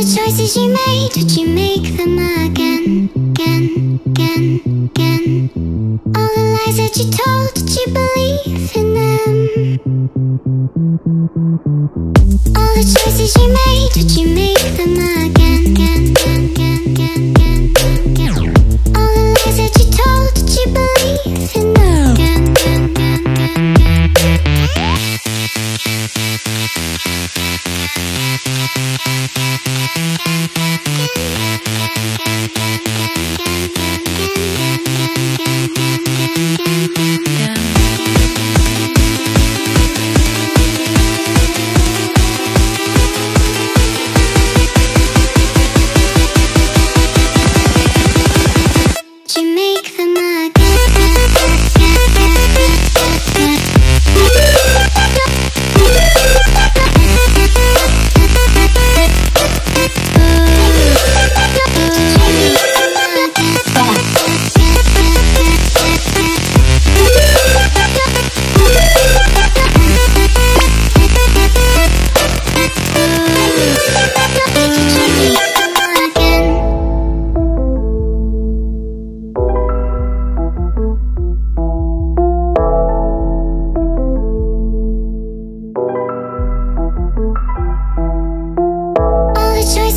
the choices you made, would you make them again, again, again, again? All the lies that you told, did you believe in them? All the choices you made, would you make them again, again, again, again, again, again, again? All the lies that you told, did you believe in them? Again, again, again, again, again. You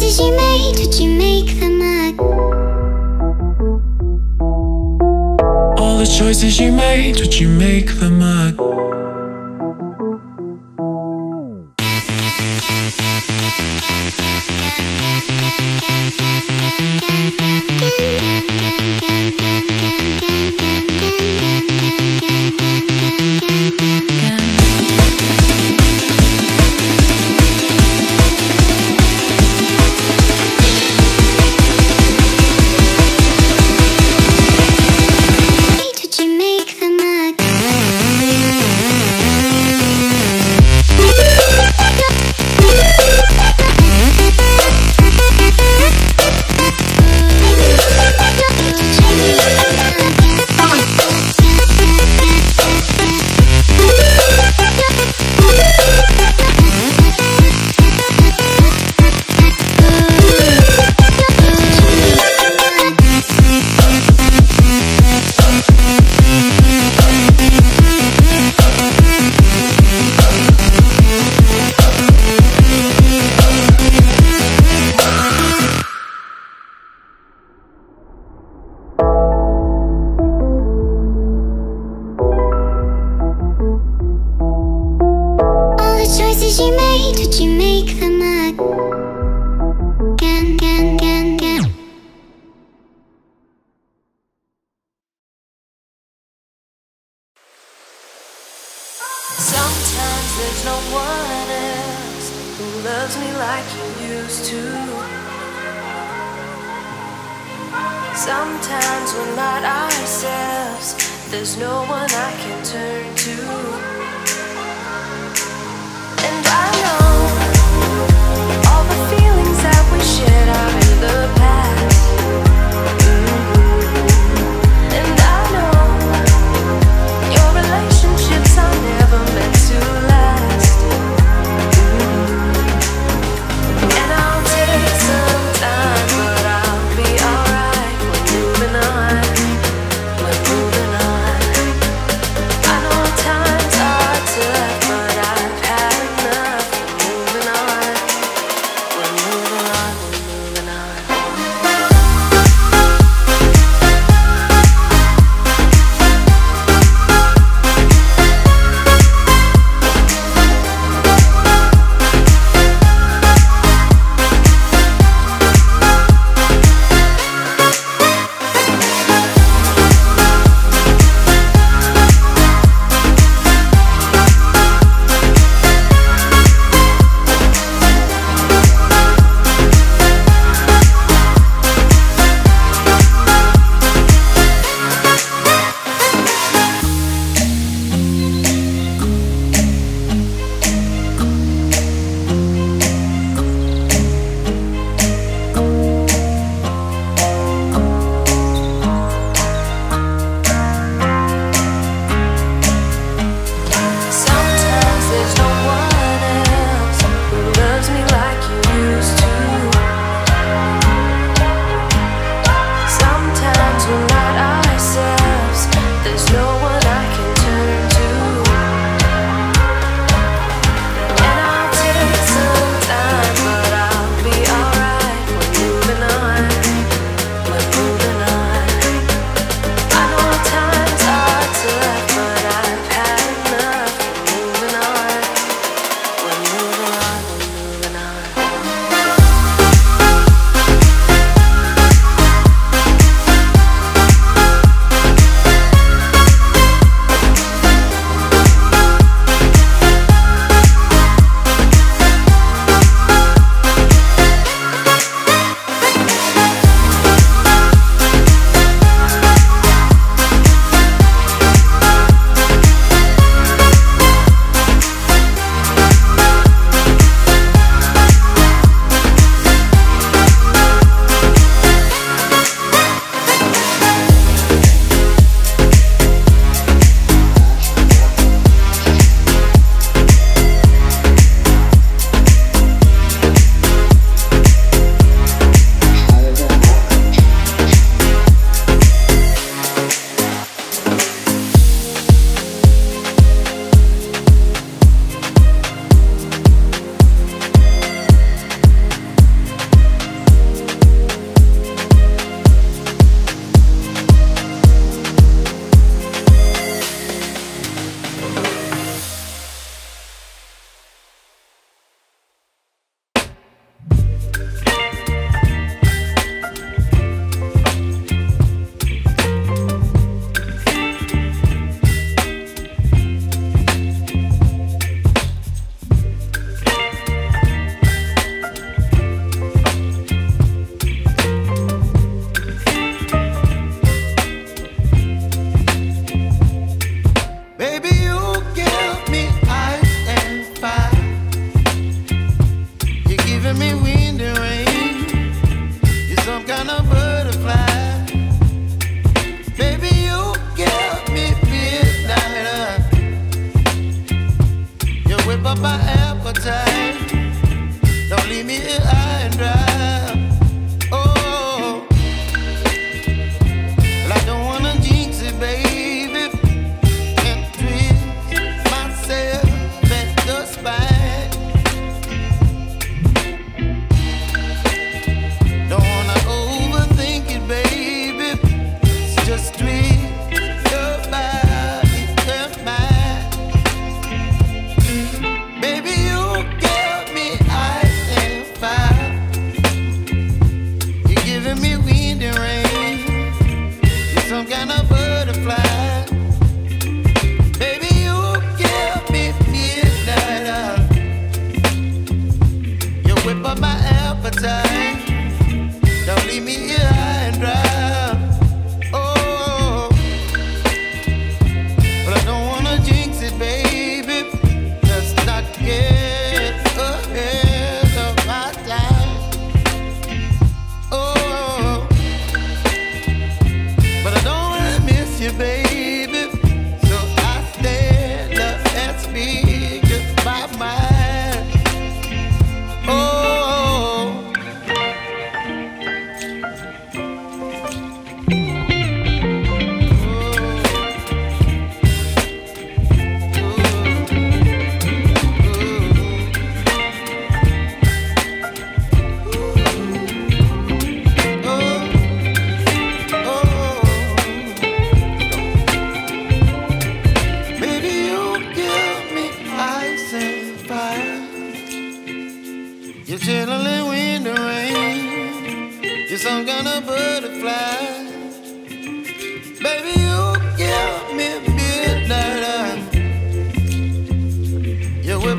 Choices you made, would you make them again? All the choices you made, would you make them again? Sometimes we're not ourselves, there's no one I can turn to. And I know all the feelings that we shared are in the past.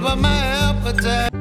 Up my appetite.